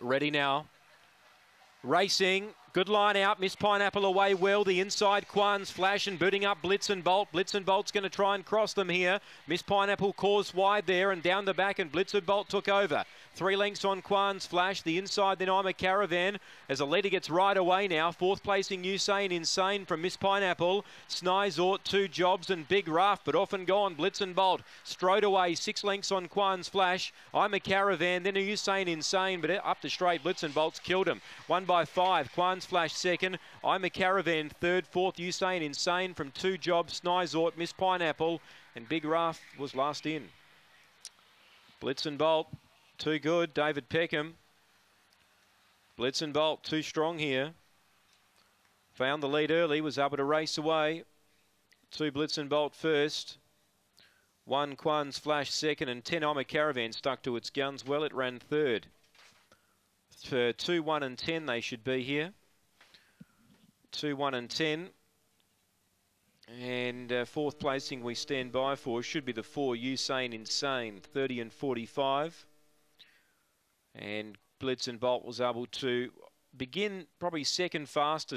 Ready now. Racing. Good line out. Miss Pineapple away well. The inside Quan's flash and booting up Blitz and Bolt. Blitz and Bolt's going to try and cross them here. Miss Pineapple caused wide there and down the back and Blitz and Bolt took over. Three lengths on Quan's flash. The inside then I'm a caravan as a leader gets right away now. Fourth placing Usain Insane from Miss Pineapple. Snizort, two jobs and Big Raft but often gone. Blitz and Bolt straight away. Six lengths on Quan's flash. I'm a caravan then a Usain Insane but up to straight. Blitz and Bolt's killed him. One by five. Quan's Flash second. I'm a Caravan third. Fourth, Usain Insane from two jobs. Snizort, Miss Pineapple, and Big Ruff was last in. Blitz and Bolt, too good. David Peckham. Blitz and Bolt, too strong here. Found the lead early, was able to race away. Two Blitz and Bolt first. One Quan's Flash second, and 10 I'm a Caravan stuck to its guns well. It ran third. For uh, 2, 1 and 10 they should be here. 2, 1 and 10. And uh, fourth placing we stand by for should be the four Usain Insane, 30 and 45. And Blitz and Bolt was able to begin probably second fastest.